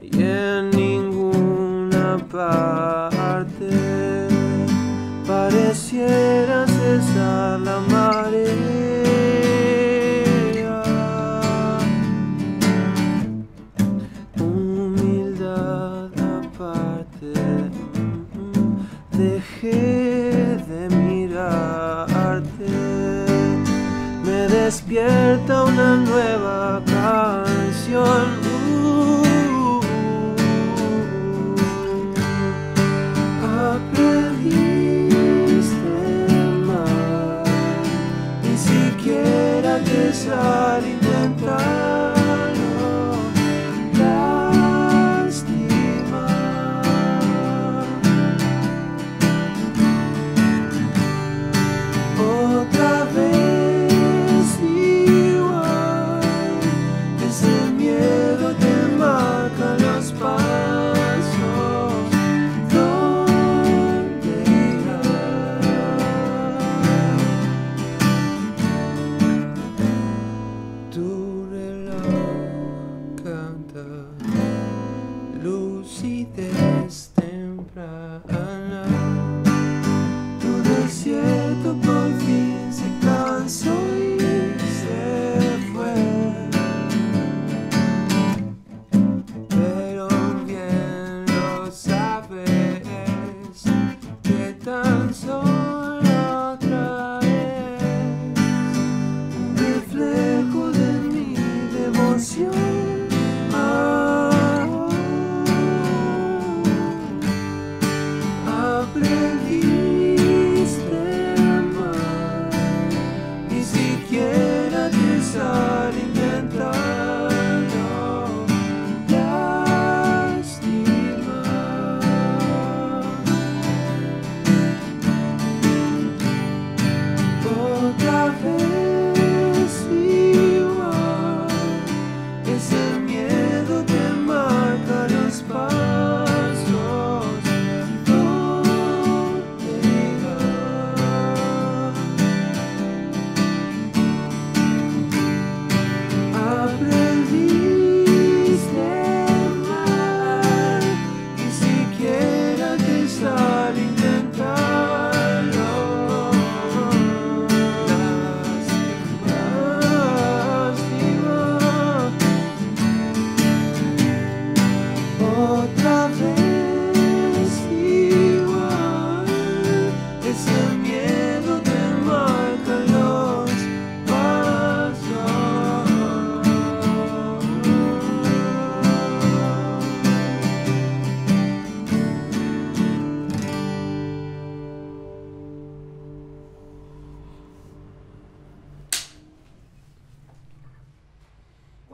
y en ninguna parte pareciera cesar la marea. Humildad aparte, dejé de mirarte, me despierta una nueva canción. Aprendiste mal, ni siquiera empezar a intentarlo. canción.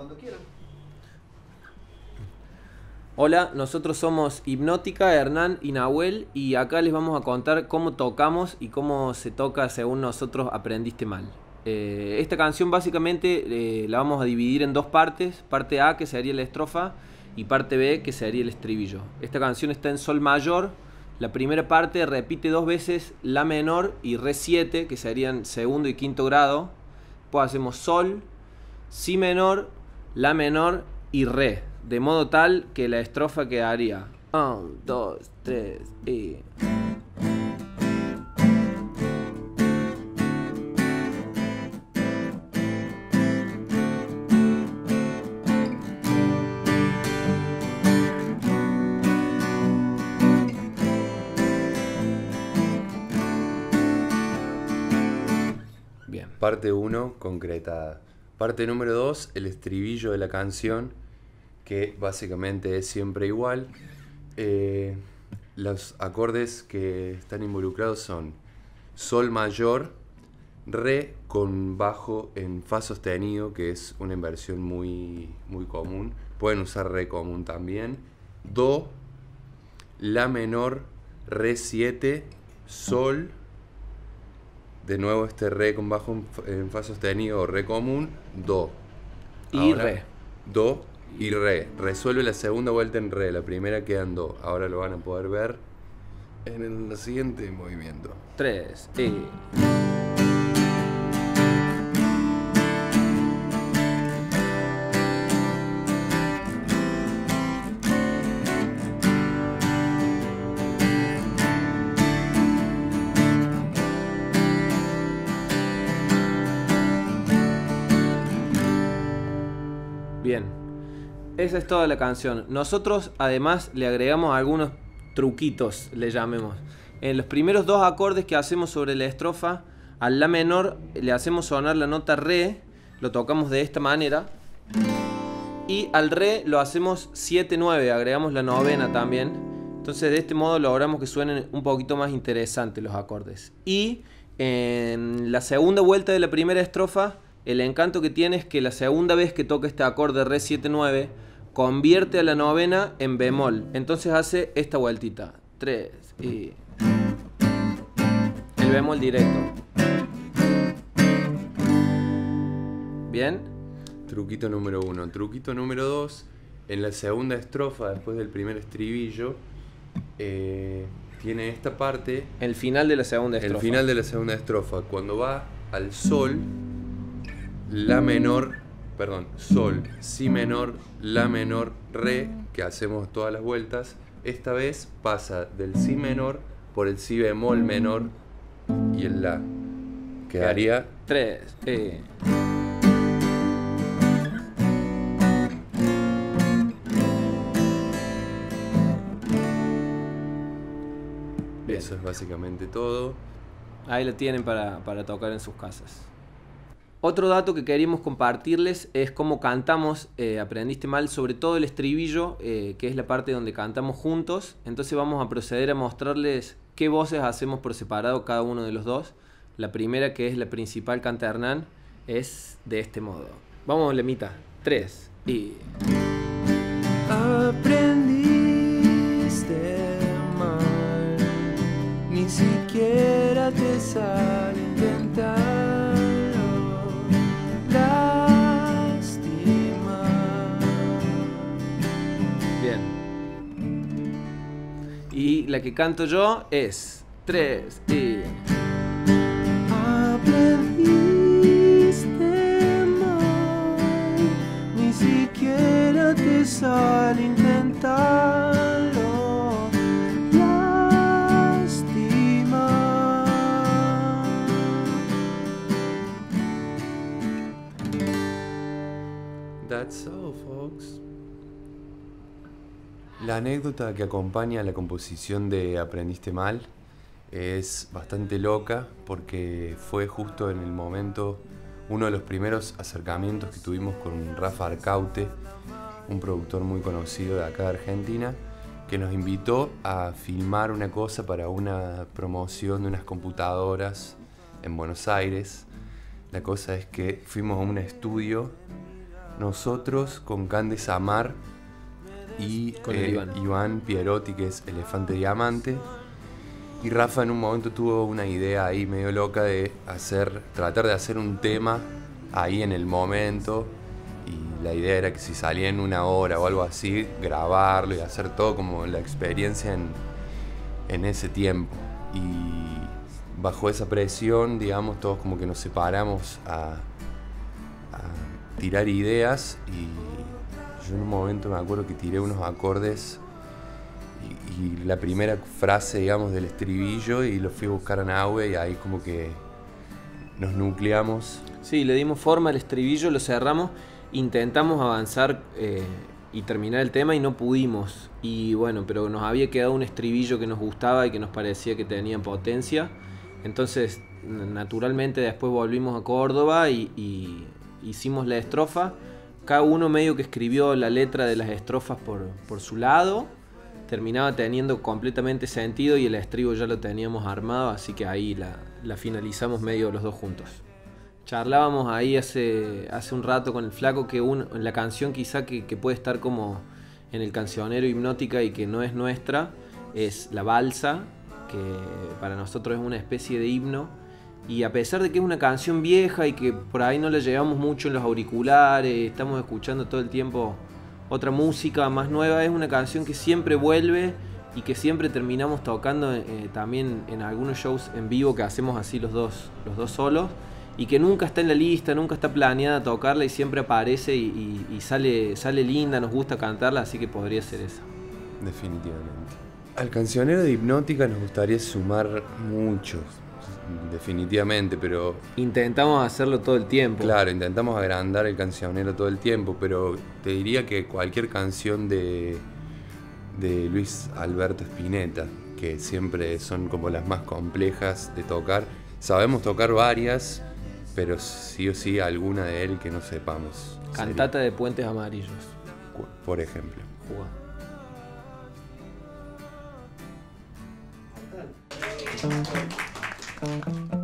Cuando quieran. Hola, nosotros somos Hipnótica, Hernán y Nahuel y acá les vamos a contar cómo tocamos y cómo se toca según nosotros aprendiste mal. Eh, esta canción básicamente eh, la vamos a dividir en dos partes, parte A que sería la estrofa y parte B que sería el estribillo. Esta canción está en sol mayor, la primera parte repite dos veces la menor y re 7 que serían segundo y quinto grado, después hacemos sol, si menor, la menor y re, de modo tal que la estrofa quedaría 1, 2, 3 y... Bien. Parte 1, concretada. Parte número 2, el estribillo de la canción, que básicamente es siempre igual. Eh, los acordes que están involucrados son Sol mayor, Re con bajo en Fa sostenido, que es una inversión muy, muy común. Pueden usar Re común también. Do, La menor, Re 7, Sol, de nuevo este re con bajo en fa- en fa sostenido o re común, do. Y re. Do y re. Resuelve la segunda vuelta en re, la primera queda en do. Ahora lo van a poder ver en el siguiente movimiento. 3 y... Bien. Esa es toda la canción. Nosotros además le agregamos algunos truquitos, le llamemos. En los primeros dos acordes que hacemos sobre la estrofa, al La menor le hacemos sonar la nota Re, lo tocamos de esta manera. Y al Re lo hacemos 7-9, agregamos la novena también. Entonces de este modo logramos que suenen un poquito más interesantes los acordes. Y en la segunda vuelta de la primera estrofa, el encanto que tiene es que la segunda vez que toca este acorde Re 7-9, convierte a la novena en bemol. Entonces hace esta vueltita. 3 y... El bemol directo. Bien. Truquito número uno. Truquito número dos. En la segunda estrofa, después del primer estribillo, eh, tiene esta parte. El final de la segunda estrofa. El final de la segunda estrofa. Cuando va al sol, la menor, perdón, sol, si menor, la menor, re, que hacemos todas las vueltas. Esta vez pasa del si menor por el si bemol menor y el la. Quedaría 3. Eh. Eso es básicamente todo. Ahí lo tienen para, tocar en sus casas. Otro dato que queríamos compartirles es cómo cantamos eh, Aprendiste Mal, sobre todo el estribillo, eh, que es la parte donde cantamos juntos. Entonces vamos a proceder a mostrarles qué voces hacemos por separado cada uno de los dos. La primera, que es la principal, canta Hernán, es de este modo. Vamos, Lemita. Tres y... Y la que canto yo es 3 y. Aprendiste mal, ni siquiera te sale intentar. La anécdota que acompaña la composición de Aprendiste Mal es bastante loca porque fue justo en el momento, uno de los primeros acercamientos que tuvimos con Rafa Arcaute, un productor muy conocido de acá de Argentina, que nos invitó a filmar una cosa para una promoción de unas computadoras en Buenos Aires. La cosa es que fuimos a un estudio, nosotros con Candes Amar, y Con eh, Iván. Iván Pierotti, que es Elefante Diamante. Y Rafa en un momento tuvo una idea ahí medio loca de hacer, tratar de hacer un tema ahí en el momento. Y la idea era que si salía en una hora o algo así, grabarlo y hacer todo como la experiencia en, en ese tiempo. Y bajo esa presión, digamos, todos como que nos separamos a, a tirar ideas y yo en un momento me acuerdo que tiré unos acordes y, la primera frase, digamos, del estribillo y lo fui a buscar a Nahue y ahí como que nos nucleamos. Sí, le dimos forma al estribillo, lo cerramos, intentamos avanzar eh, y terminar el tema y no pudimos. Y bueno, pero nos había quedado un estribillo que nos gustaba y que nos parecía que tenía potencia. Entonces, naturalmente después volvimos a Córdoba y hicimos la estrofa cada uno medio que escribió la letra de las estrofas por, su lado, terminaba teniendo completamente sentido y el estribo ya lo teníamos armado, así que ahí la, finalizamos medio los dos juntos. Charlábamos ahí hace, hace un rato con el flaco que en la canción quizá que, que puede estar como en el cancionero hipnótica y que no es nuestra, es la balsa, que para nosotros es una especie de himno y a pesar de que es una canción vieja y que por ahí no la llevamos mucho en los auriculares, estamos escuchando todo el tiempo otra música más nueva, es una canción que siempre vuelve y que siempre terminamos tocando eh, también en algunos shows en vivo que hacemos así los dos, los dos solos y que nunca está en la lista, nunca está planeada tocarla y siempre aparece y, y sale, sale linda, nos gusta cantarla, así que podría ser esa. Definitivamente. Al cancionero de Hipnótica nos gustaría sumar muchos, definitivamente, pero Intentamos hacerlo todo el tiempo. Claro, intentamos agrandar el cancionero todo el tiempo, pero te diría que cualquier canción de, de Luis Alberto Spinetta, que siempre son como las más complejas de tocar, sabemos tocar varias, pero sí o sí alguna de él que no sepamos. Cantata de Puentes Amarillos. Por ejemplo. Jugá. Thank you. 감사합니다.